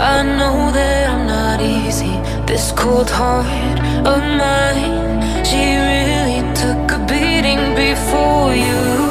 I know that I'm not easy. This cold heart of mine, she really took a beating before you.